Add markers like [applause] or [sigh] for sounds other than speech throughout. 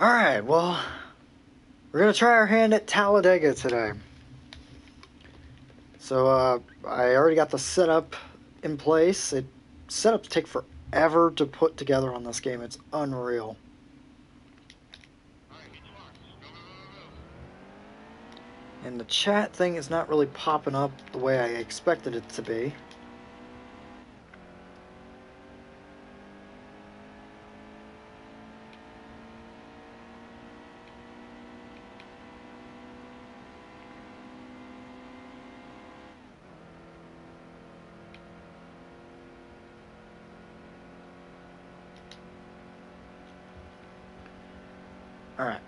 Alright, well, we're gonna try our hand at Talladega today. So, uh, I already got the setup in place. It setups take forever to put together on this game. It's unreal. And the chat thing is not really popping up the way I expected it to be. Alright.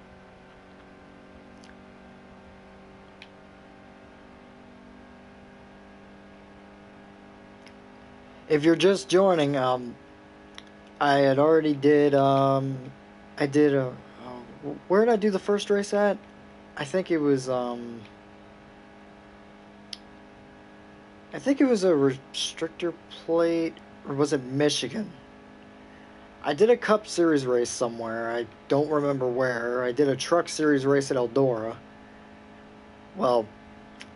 If you're just joining, um, I had already did, um, I did a, uh, where did I do the first race at? I think it was, um, I think it was a restrictor plate, or was it Michigan? I did a Cup Series race somewhere. I don't remember where. I did a Truck Series race at Eldora. Well,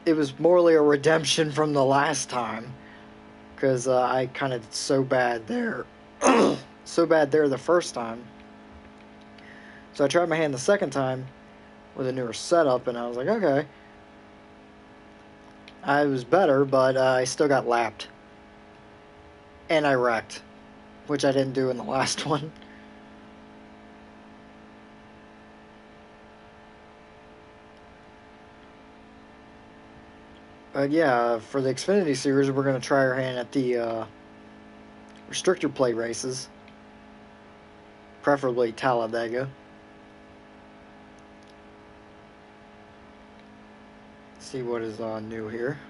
it was morely a redemption from the last time because uh, I kind of so bad there. [clears throat] so bad there the first time. So I tried my hand the second time with a newer setup, and I was like, okay. I was better, but uh, I still got lapped. And I wrecked which I didn't do in the [laughs] last one. But yeah, for the Xfinity Series, we're going to try our hand at the uh, restrictor plate races, preferably Talladega. see what is uh, new here.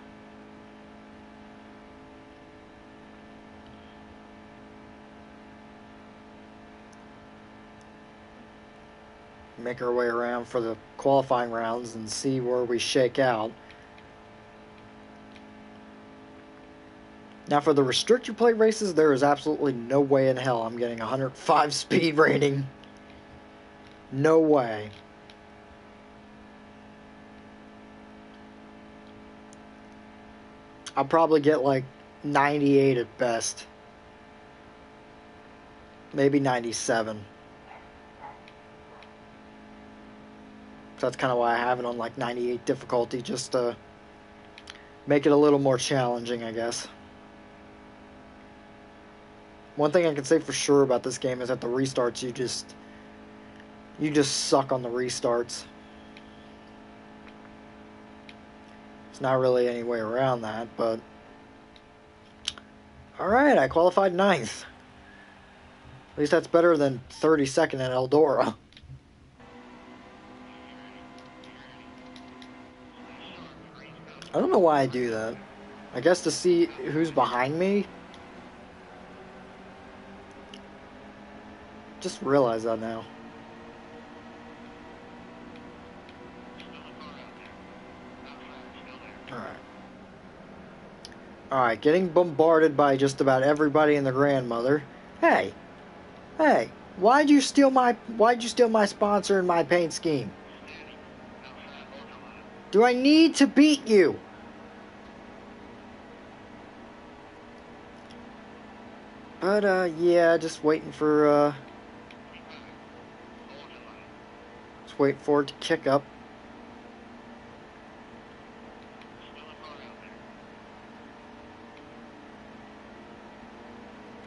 make our way around for the qualifying rounds and see where we shake out. Now, for the restrictor plate races, there is absolutely no way in hell I'm getting 105 speed rating. No way. I'll probably get like 98 at best. Maybe 97. So that's kind of why I have it on like 98 difficulty, just to make it a little more challenging, I guess. One thing I can say for sure about this game is that the restarts, you just you just suck on the restarts. It's not really any way around that, but all right, I qualified ninth. At least that's better than 32nd at Eldora. [laughs] I don't know why I do that. I guess to see who's behind me. Just realize that now. Alright. Alright, getting bombarded by just about everybody and the grandmother. Hey! Hey! Why'd you steal my why'd you steal my sponsor and my paint scheme? Do I need to beat you? But, uh, yeah, just waiting for, uh, waiting for it to kick up.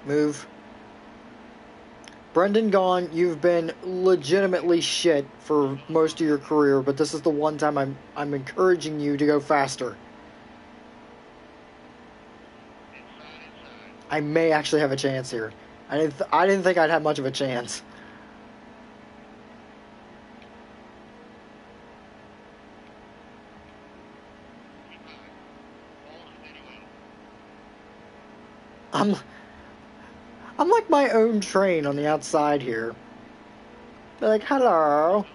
Move. Brendan Gaughan, you've been legitimately shit for most of your career, but this is the one time I'm I'm encouraging you to go faster. I may actually have a chance here. I didn't th- I didn't think I'd have much of a chance. I'm I'm like my own train on the outside here. They're like, hello.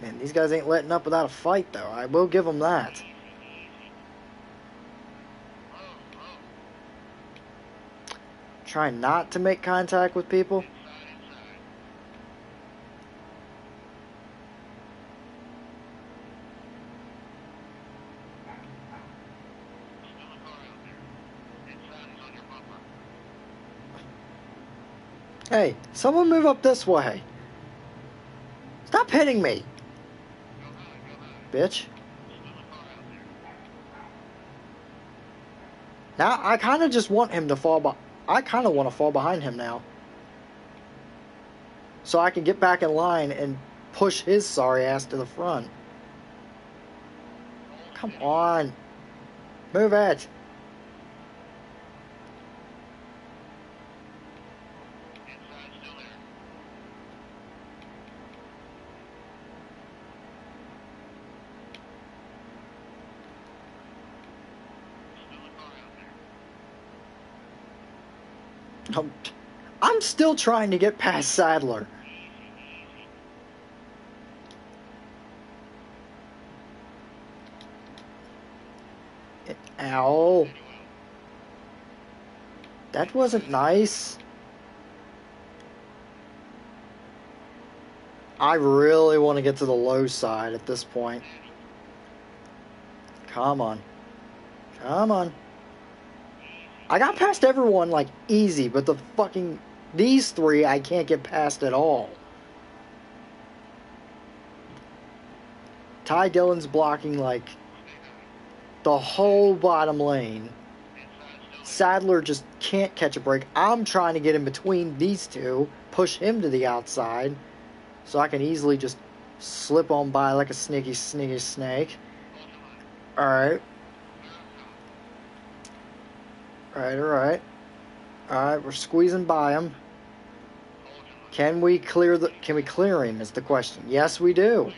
Man, these guys ain't letting up without a fight, though. I will give them that. Try not to make contact with people. Hey, someone move up this way. Stop hitting me. Bitch. Now, I kind of just want him to fall. I kind of want to fall behind him now. So I can get back in line and push his sorry ass to the front. Come on. Move it. I'm, I'm still trying to get past Sadler. Ow. That wasn't nice. I really want to get to the low side at this point. Come on. Come on. I got past everyone like easy, but the fucking these three I can't get past at all. Ty Dillon's blocking like the whole bottom lane. Sadler just can't catch a break. I'm trying to get in between these two, push him to the outside, so I can easily just slip on by like a sneaky, sneaky snake. Alright. Alright, alright. Alright, we're squeezing by him. Can we clear the can we clear him is the question. Yes we do.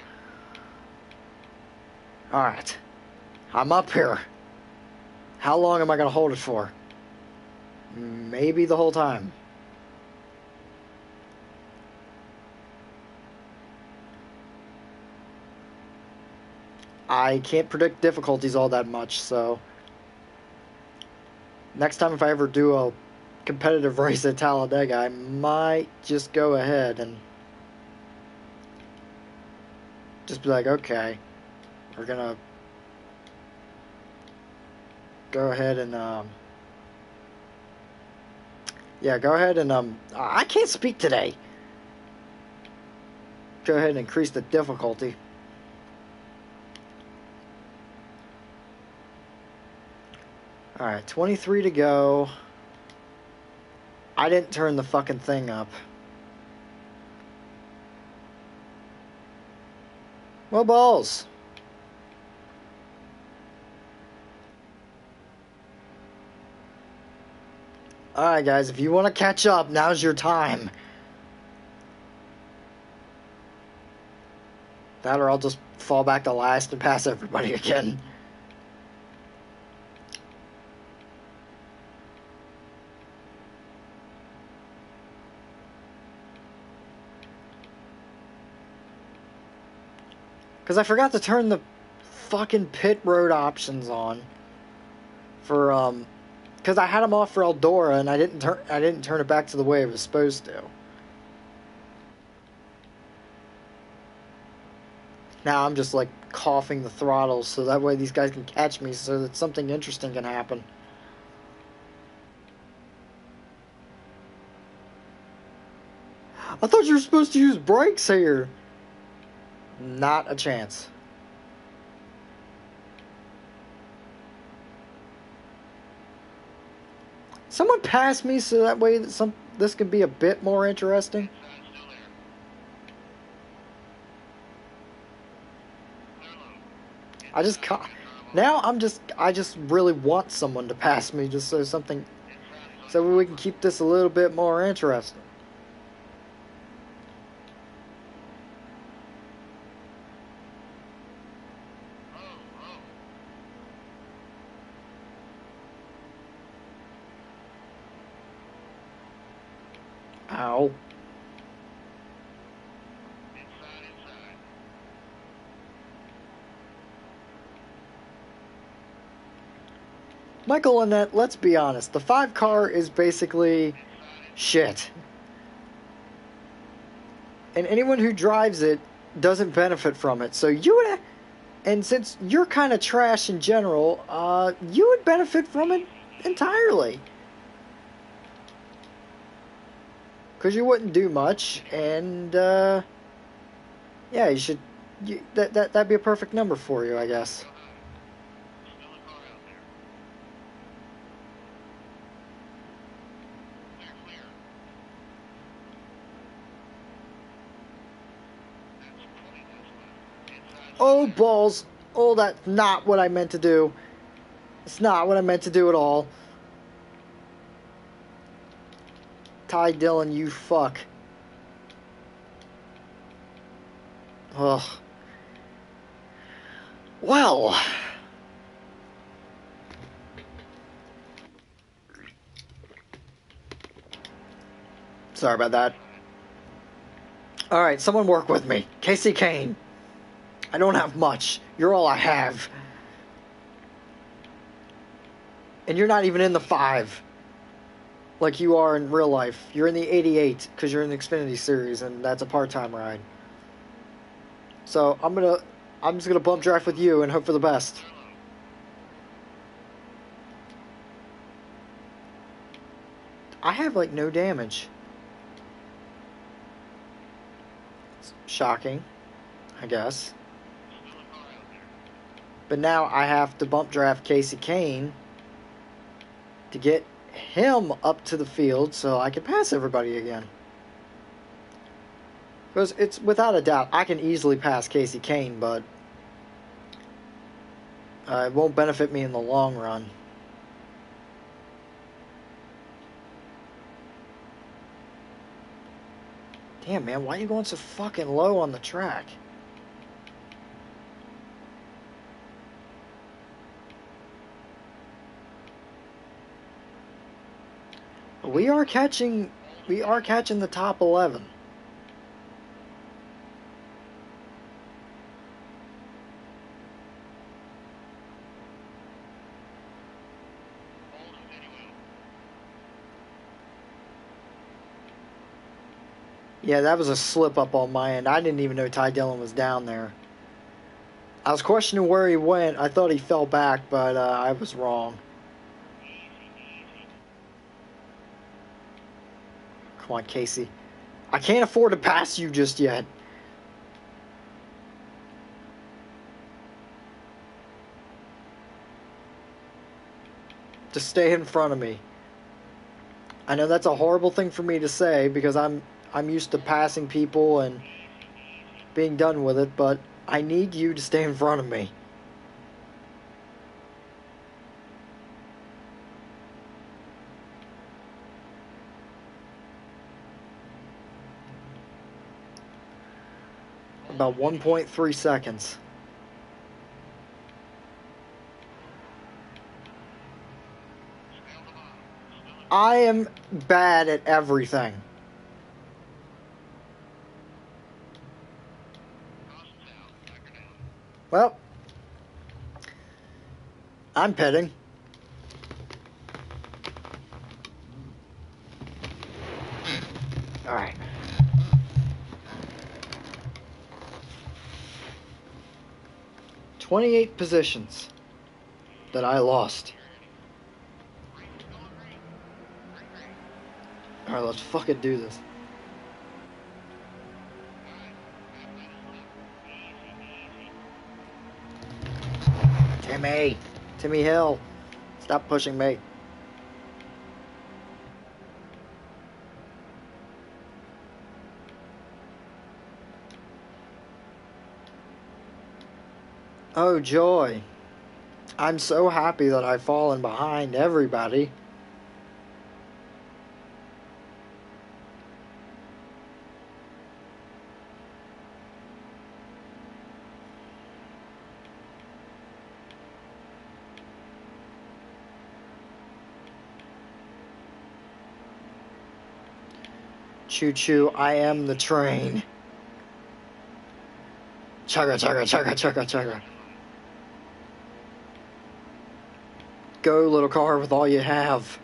Alright. I'm up here. How long am I gonna hold it for? Maybe the whole time. I can't predict difficulties all that much, so next time if I ever do a competitive [laughs] race at Talladega, I might just go ahead and just be like, okay, we're gonna go ahead and um, yeah, go ahead and um, I can't speak today. Go ahead and increase the difficulty. All right, 23 to go. I didn't turn the fucking thing up. Well, balls. Alright, guys, if you want to catch up, now's your time. That or I'll just fall back to last and pass everybody [laughs] again. Because I forgot to turn the fucking pit road options on for um because I had them off for Eldora and I didn't turn I didn't turn it back to the way it was supposed to. Now I'm just like coughing the throttle so that way these guys can catch me so that something interesting can happen. I thought you were supposed to use brakes here. Not a chance. Someone pass me so that way that some this can be a bit more interesting. I just now I'm just I just really want someone to pass me just so something so we can keep this a little bit more interesting. Ow. Michael Annett, let's be honest. The five car is basically shit. And anyone who drives it doesn't benefit from it. So you would, and since you're kind of trash in general, uh, you would benefit from it entirely. Because you wouldn't do much, and uh, yeah, you should. You, that that that'd be a perfect number for you, I guess. Oh, balls. Oh, that's not what I meant to do. It's not what I meant to do at all. Ty Dillon, you fuck. Ugh. Well. Sorry about that. Alright, someone work with me. Kasey Kahne. I don't have much. You're all I have. And you're not even in the five like you are in real life. You're in the 88 because you're in the Xfinity Series, and that's a part-time ride. So I'm gonna, I'm just gonna bump draft with you and hope for the best. I have like no damage. It's shocking, I guess. But now I have to bump draft Kasey Kahne to get him up to the field so I can pass everybody again. Because it's without a doubt, I can easily pass Kasey Kahne, but uh, it won't benefit me in the long run. Damn, man, why are you going so fucking low on the track? We are catching we are catching the top 11. Yeah, that was a slip up on my end. I didn't even know Ty Dillon was down there. I was questioning where he went. I thought he fell back, but uh, I was wrong. On, Kasey. I can't afford to pass you just yet. Just stay in front of me. I know that's a horrible thing for me to say because I'm I'm used to passing people and being done with it, but I need you to stay in front of me. About 1.3 seconds. I am bad at everything. Well, I'm petting. All right. 28 positions that I lost. Alright, let's fucking do this. Timmy! Timmy Hill! Stop pushing me. Oh, joy. I'm so happy that I've fallen behind everybody. Choo choo, I am the train. Chugga, chugga, chugga, chugga, chugga. Go, little car, with all you have.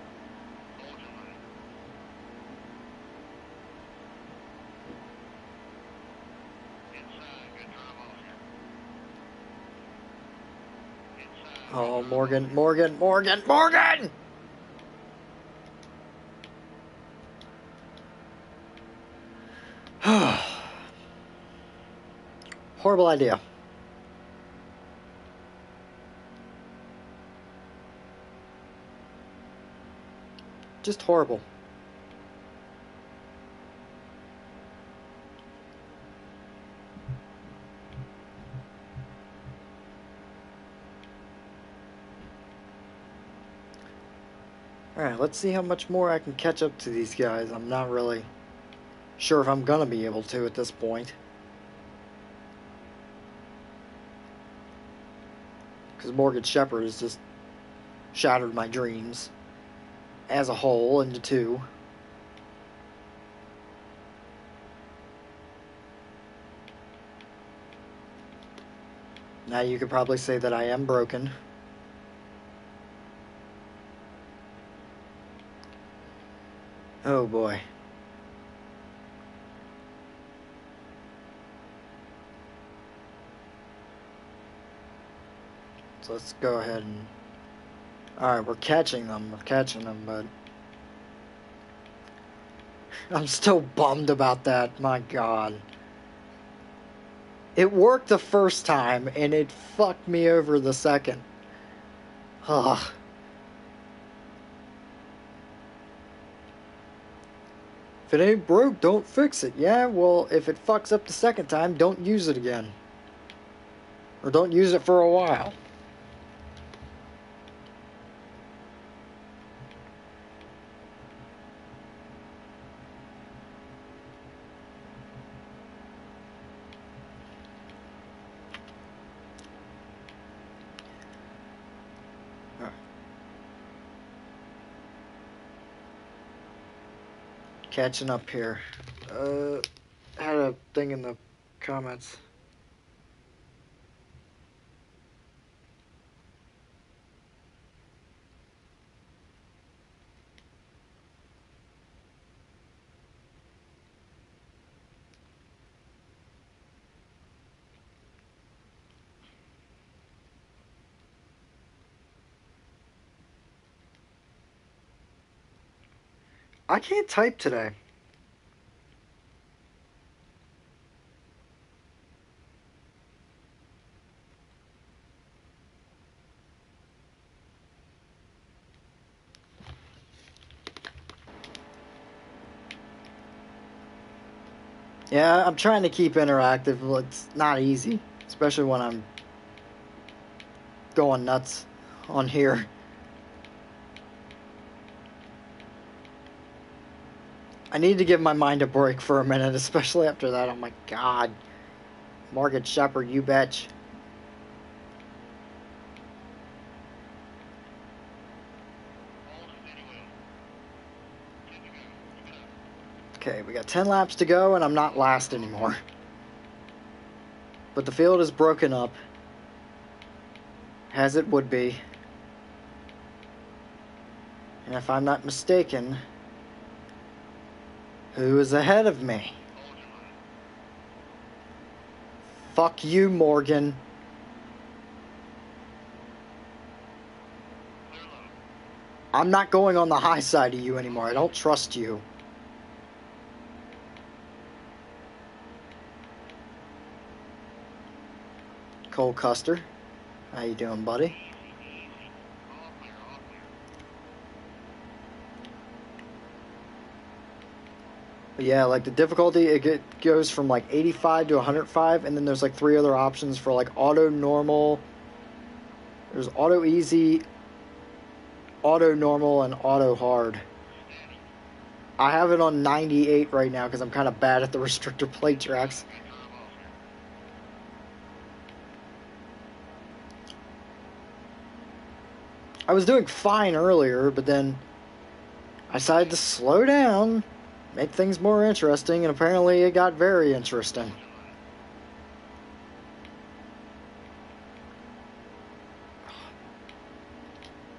Oh, Morgan, Morgan, Morgan, Morgan! [sighs] Horrible idea. Just horrible. Alright, let's see how much more I can catch up to these guys. I'm not really sure if I'm gonna be able to at this point. Because Morgan Shepherd has just shattered my dreams as a whole into two. Now you could probably say that I am broken. Oh boy. So let's go ahead and. Alright, we're catching them. We're catching them, but. I'm still bummed about that. My god. It worked the first time, and it fucked me over the second. Ugh. If it ain't broke, don't fix it. Yeah, well, if it fucks up the second time, don't use it again. Or don't use it for a while. Catching up here. Uh, had a thing in the comments. I can't type today. Yeah, I'm trying to keep interactive. It's not easy, especially when I'm going nuts on here. I need to give my mind a break for a minute, especially after that. Oh my god. Morgan Shepherd, you betch. Okay, we got 10 laps to go, and I'm not last anymore. But the field is broken up, as it would be. And if I'm not mistaken, who is ahead of me? Fuck you, Morgan. I'm not going on the high side of you anymore. I don't trust you. Cole Custer. How you doing, buddy? Yeah, like the difficulty, it get, goes from like 85 to 105, and then there's like three other options for like auto normal. There's auto easy, auto normal, and auto hard. I have it on 98 right now because I'm kind of bad at the [laughs] restrictor plate tracks. I was doing fine earlier, but then I decided to slow down make things more interesting, and apparently it got very interesting.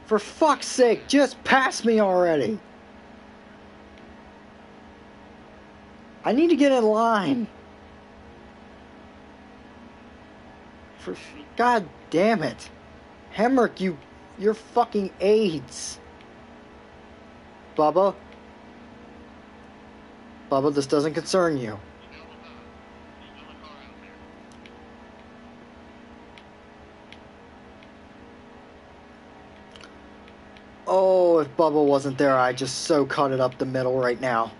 For fuck's sake, just pass me already. I need to get in line. For God damn it. Hemric, you you're fucking AIDS. Bubba. Bubba, this doesn't concern you. Oh, if Bubba wasn't there, I'd just so cut it up the middle right now.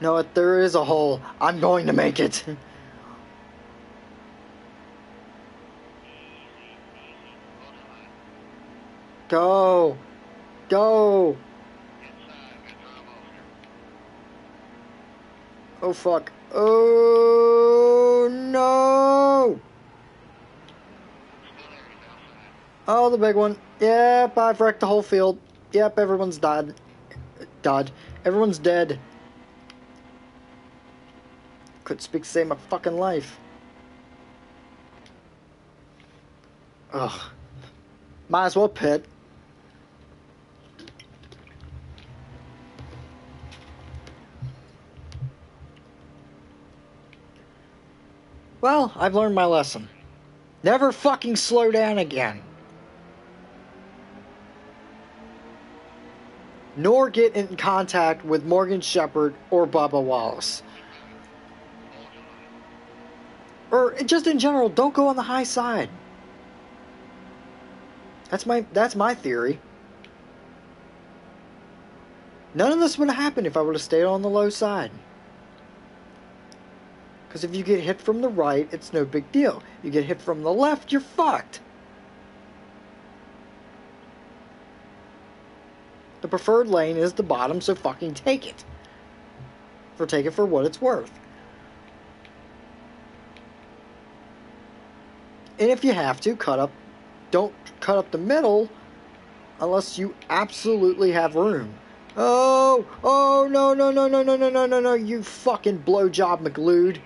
No, if there is a hole, I'm going to make it. [laughs] Go! Go! Oh fuck. Oh no! Oh, the big one. Yep, I've wrecked the whole field. Yep, everyone's died. Died. Everyone's dead. Could speak save my fucking life. Ugh. Might as well pit. Well, I've learned my lesson. Never fucking slow down again. Nor get in contact with Morgan Shepherd or Bubba Wallace. Or just in general, don't go on the high side. That's my that's my theory. None of this would have happened if I would have stayed on the low side. Because if you get hit from the right, it's no big deal. You get hit from the left, you're fucked. The preferred lane is the bottom, so fucking take it. For take it for what it's worth. And if you have to, cut up. Don't cut up the middle unless you absolutely have room. Oh, oh, no, no, no, no, no, no, no, no, no, you fucking blowjob McLeod.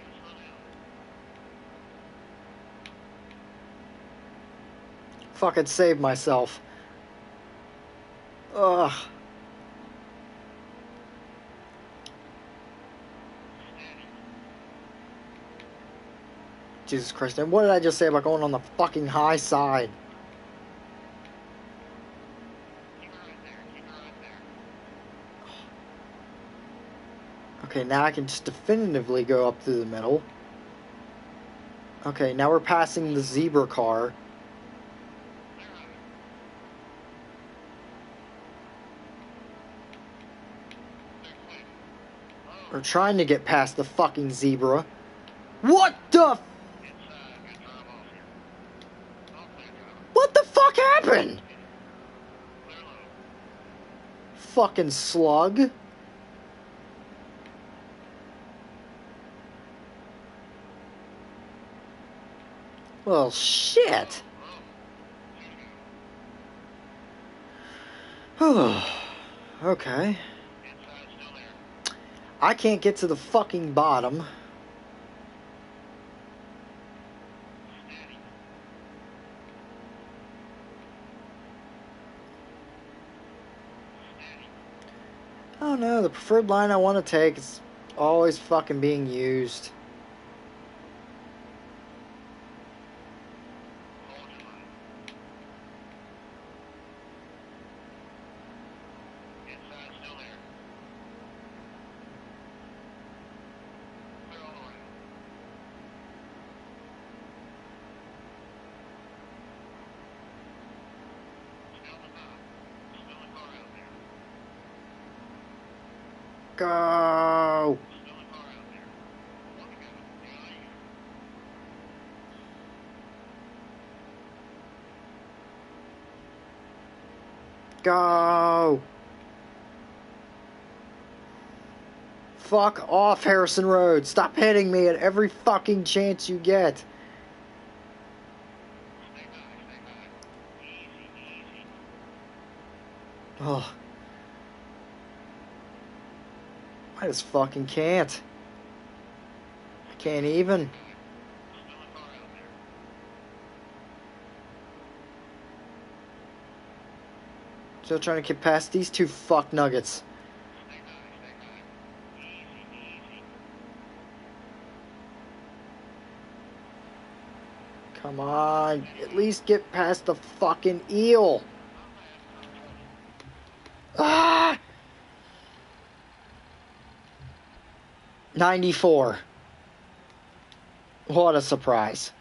Fucking save myself. Ugh. Jesus Christ, and what did I just say about going on the fucking high side? Okay, now I can just definitively go up through the middle. Okay, now we're passing the zebra car. We're trying to get past the fucking zebra. What the? What the fuck happened? Fucking slug. Well, shit. [sighs] okay. I can't get to the fucking bottom. Oh no, the preferred line I want to take is always fucking being used. Go! Go! Fuck off, Harrison Rhodes. Stop hitting me at every fucking chance you get. Oh. I just fucking can't. I can't even. Still trying to get past these two fuck nuggets. Come on, at least get past the fucking eel. 94. What a surprise.